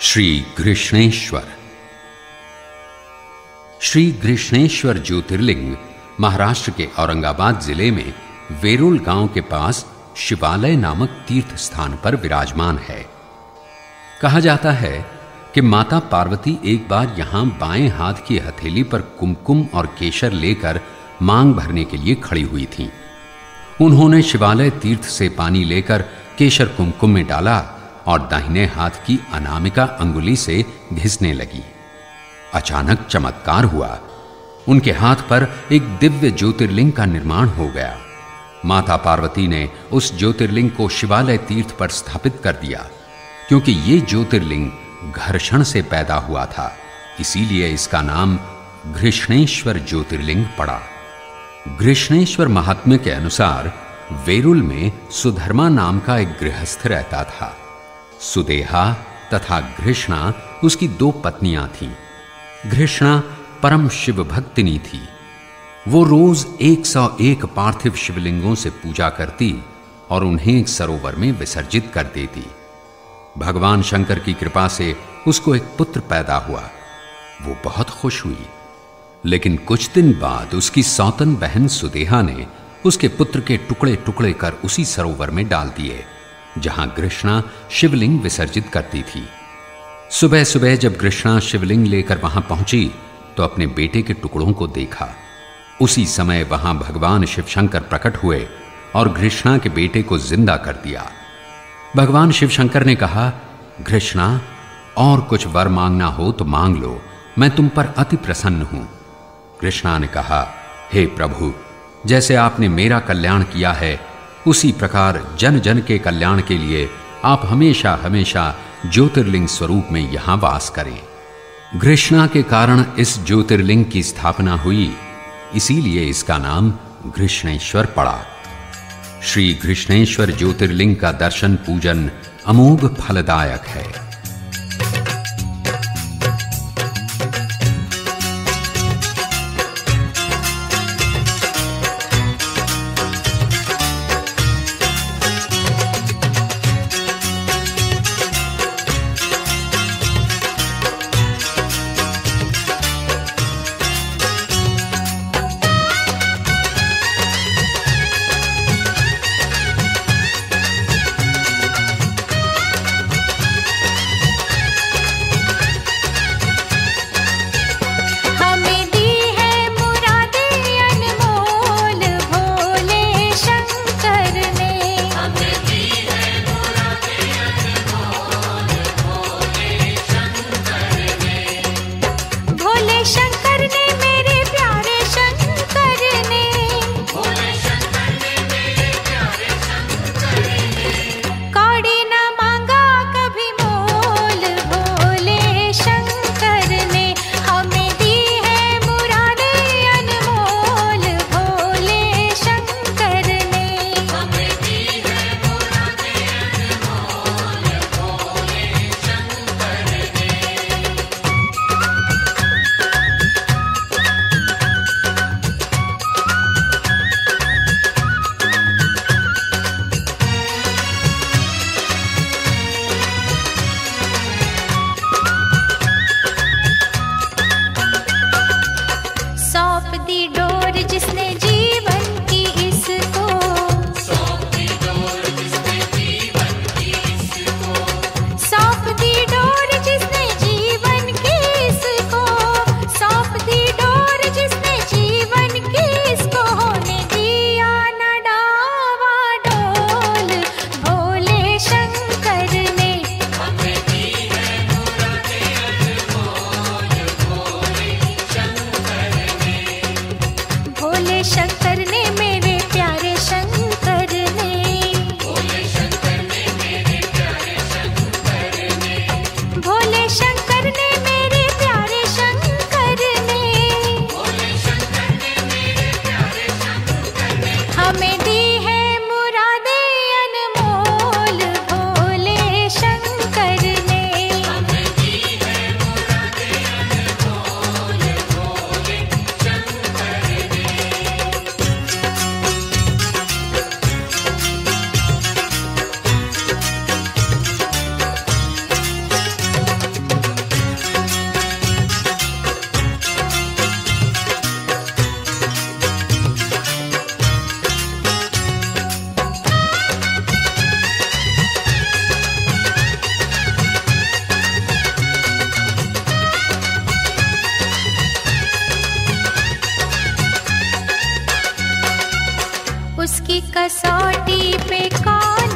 श्री कृष्णेश्वर श्री कृष्णेश्वर ज्योतिर्लिंग महाराष्ट्र के औरंगाबाद ज़िले में वेरुल गाँव के पास शिवालय नामक तीर्थ स्थान पर विराजमान है कहा जाता है कि माता पार्वती एक बार यहाँ बाएँ हाथ की हथेली पर कुमकुम और केशर लेकर मांग भरने के लिए खड़ी हुई थीं। उन्होंने शिवालय तीर्थ से पानी लेकर केशर कुमकुम में डाला और दाहिने हाथ की अनामिका अंगुली से घिसने लगी। अचानक चमत्कार हुआ। उनके हाथ पर एक दिव्य ज्योतिर्लिंग का निर्माण हो गया। माता पार्वती ने उस ज्योतिर्लिंग को शिवालय तीर्थ पर स्थापित कर दिया, क्योंकि ये ज्योतिर्लिंग घर्षण से पैदा हुआ था। इसीलिए इसका नाम घृष्णेश्वर ज्योतिर्लिंग पड़ा। घृष्णेश्वर महात्म्य के अनुसार वेरुल में सुधर्मा नाम का एक गृहस्थ रहता था। सुदेहा तथा घृष्णा, उसकी दो पत्नियाँ थीं। घृष्णा परम शिव भक्तिनी थी। वो रोज 101 पार्थिव शिवलिंगों से पूजा करती और उन्हें एक सरोवर में विसर्जित कर देती। भगवान शंकर की कृपा से उसको एक पुत्र पैदा हुआ। वो बहुत खुश हुई। लेकिन कुछ दिन बाद उसकी सौतन बहन सुदेहा ने उसके पुत्र के टुकड़े टुकड़े कर उसी सरोवर में डाल दिए। जहाँ कृष्णा शिवलिंग विसर्जित करती थी। सुबह सुबह जब कृष्णा शिवलिंग लेकर वहाँ पहुँची तो अपने बेटे के टुकड़ों को देखा। उसी समय वहाँ भगवान शिवशंकर प्रकट हुए और घृष्णा के बेटे को ज़िंदा कर दिया। भगवान शिवशंकर ने कहा घृष्णा और कुछ वर मांगना हो तो मांग लो, मैं तुम पर अति प्रसन्न हूँ। कृष्णा ने कहा, हे प्रभु, जैसे आपने मेरा कल्याण किया है उसी प्रकार जन जन के कल्याण के लिए आप हमेशा हमेशा ज्योतिर्लिंग स्वरूप में यहाँ वास करें। घृष्णा के कारण इस ज्योतिर्लिंग की स्थापना हुई, इसीलिए इसका नाम घृष्णेश्वर पड़ा। श्री घृष्णेश्वर ज्योतिर्लिंग का दर्शन पूजन अमोघ फलदायक है। उसकी कसौटी पे कौन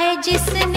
है जिसने